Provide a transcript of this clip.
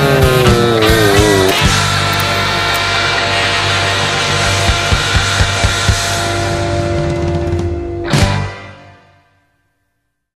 Oh.